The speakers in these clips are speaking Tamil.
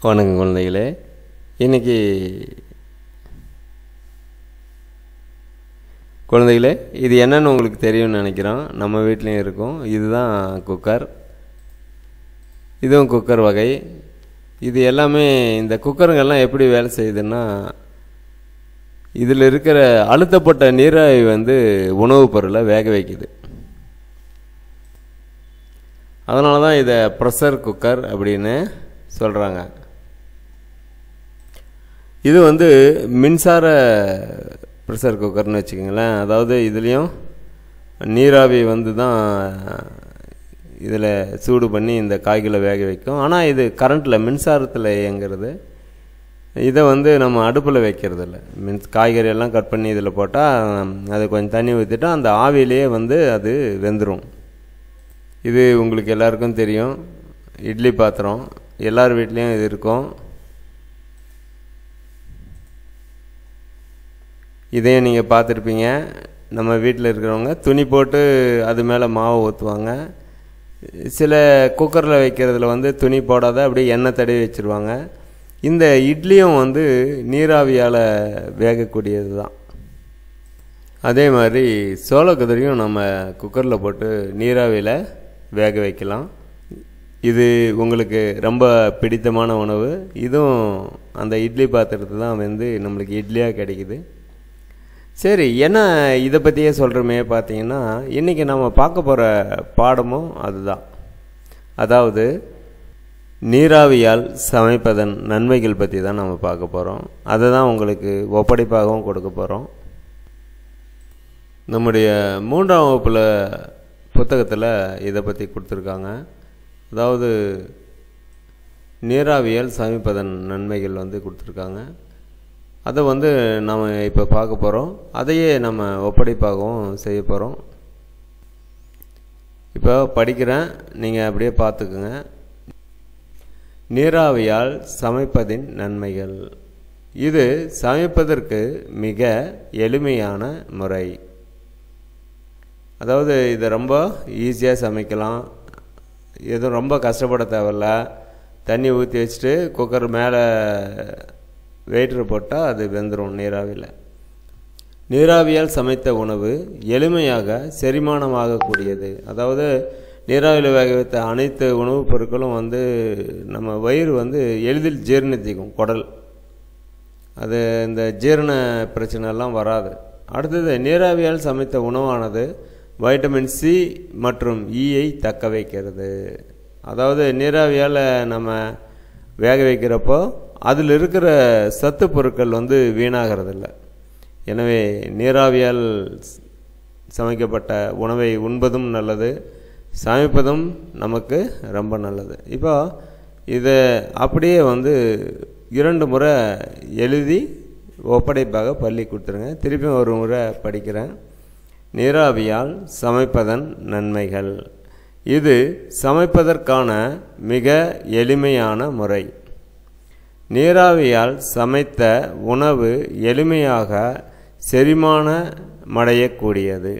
வணக்கம் குழந்தைகளே. இன்றைக்கி குழந்தைகளே இது என்னென்னு உங்களுக்கு தெரியும்னு நினைக்கிறோம். நம்ம வீட்லேயும் இருக்கும். இதுதான் குக்கர். இதுவும் குக்கர் வகை. இது எல்லாமே இந்த குக்கருங்கெல்லாம் எப்படி வேலை செய்யுதுன்னா இதில் இருக்கிற அழுத்தப்பட்ட நீராவி வந்து உணவுப் பொருளை வேக வைக்குது. அதனால தான் இதை ப்ரெஷர் குக்கர் அப்படின்னு சொல்கிறாங்க இது வந்து மின்சார ப்ரெஷர் குக்கர்னு வச்சுக்கோங்களேன். அதாவது இதுலேயும் நீராவி வந்து தான் இதில் சூடு பண்ணி இந்த காய்களை வேக வைக்கும். ஆனால் இது கரண்ட்டில் மின்சாரத்தில் இயங்குறது. இதை வந்து நம்ம அடுப்பில் வைக்கிறது இல்லை மீன்ஸ் காய்கறி எல்லாம் கட் பண்ணி இதில் போட்டால் அது கொஞ்சம் தண்ணி ஊற்றிட்டா அந்த ஆவிலேயே வந்து அது வெந்துடும் இது உங்களுக்கு எல்லாருக்கும் தெரியும். இட்லி பாத்திரம். எல்லார் வீட்லேயும் இது இருக்கும். இதையும் நீங்கள் பார்த்துருப்பீங்க. நம்ம வீட்டில் இருக்கிறவங்க துணி போட்டு அது மேலே மாவை ஊற்றுவாங்க சில குக்கரில் வைக்கிறதுல வந்து துணி போடாத அப்படியே எண்ணெய் தடவி வச்சுருவாங்க. இந்த இட்லியும் வந்து நீராவியால் வேகக்கூடியது தான் அதே மாதிரி சோளக்குதிரையும் நம்ம குக்கரில் போட்டு நீராவியில் வேக வைக்கலாம். இது உங்களுக்கு ரொம்ப பிடித்தமான உணவு. இதுவும் அந்த இட்லி பாத்திரத்து தான் வந்து நம்மளுக்கு இட்லியாக கிடைக்குது. சரி என்ன இதை பற்றியே சொல்கிறோமே பார்த்தீங்கன்னா இன்றைக்கி நம்ம பார்க்க போகிற பாடமும் அதுதான். அதாவது நீராவியால் சமைப்பதன் நன்மைகள் பற்றி தான் நம்ம பார்க்க போகிறோம் அதை தான் உங்களுக்கு ஒப்படைப்பாகவும் கொடுக்க போகிறோம் நம்முடைய மூன்றாம் வகுப்பில் புத்தகத்தில் இதை பற்றி கொடுத்துருக்காங்க. அதாவது நீராவியால் சமைப்பதன் நன்மைகள் வந்து கொடுத்துருக்காங்க. அதை வந்து நம்ம இப்போ பார்க்க போகிறோம் அதையே நம்ம ஒப்படைப்பாகவும் செய்ய போகிறோம் இப்போ படிக்கிறேன். நீங்கள் அப்படியே பார்த்துக்குங்க. நீராவியால் சமைப்பதின் நன்மைகள். இது சமைப்பதற்கு மிக எளிமையான முறை. அதாவது இதை ரொம்ப ஈஸியாக சமைக்கலாம். எதுவும் ரொம்ப கஷ்டப்பட தேவையில்ல. தண்ணி ஊற்றி வச்சுட்டு குக்கர் மேலே வெயிட்டர் போட்டால் அது வெந்துடும் நீராவியில் நீராவியால் சமைத்த உணவு எளிமையாக செரிமானமாகக்கூடியது. அதாவது நீராவியில் வேக வைத்த அனைத்து உணவுப் பொருட்களும் வந்து நம்ம வயிறு வந்து எளிதில் ஜீர்ணித்திக்கும் குடல். அது இந்த ஜீரண பிரச்சனைலாம் வராது. அடுத்தது நீராவியால் சமைத்த உணவானது வைட்டமின் சி மற்றும் e ஈயை தக்க வைக்கிறது. அதாவது நீராவியால் நம்ம வேக வைக்கிறப்போ அதில் இருக்கிற சத்து பொருட்கள் வந்து வீணாகிறதில்ல. எனவே நீராவியால் சமைக்கப்பட்ட உணவை உண்பதும் நல்லது சமைப்பதும் நமக்கு ரொம்ப நல்லது. இப்போ இதை அப்படியே வந்து இரண்டு முறை எழுதி ஒப்படைப்பாக பள்ளி கொடுத்துருங்க. திருப்பியும் ஒரு முறை படிக்கிறேன். நீராவியால் சமைப்பதன் நன்மைகள். இது சமைப்பதற்கான மிக எளிமையான முறை. நீராவியால் சமைத்த உணவு எளிமையாக செரிமானமடையக்கூடியது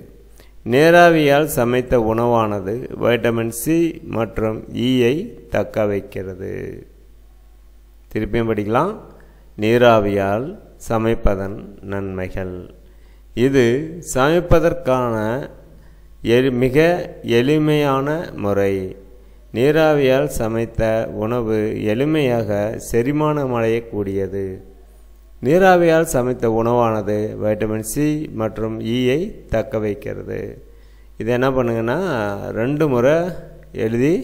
நீராவியால் சமைத்த உணவானது வைட்டமின் சி மற்றும் e ஈயை தக்க வைக்கிறது. திருப்பியும் படிக்கலாம். நீராவியால் சமைப்பதன் நன்மைகள். இது சமைப்பதற்கான எளி மிக எளிமையான முறை. நீராவியால் சமைத்த உணவு எளிமையாக செரிமானமடையக்கூடியது நீராவியால் சமைத்த உணவானது வைட்டமின் சி மற்றும் e ஈயை தக்க வைக்கிறது. இது என்ன பண்ணுங்கன்னா ரெண்டு முறை எழுதி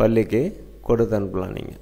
பள்ளிக்கு கொடுத்து அனுப்பலாம் நீங்கள்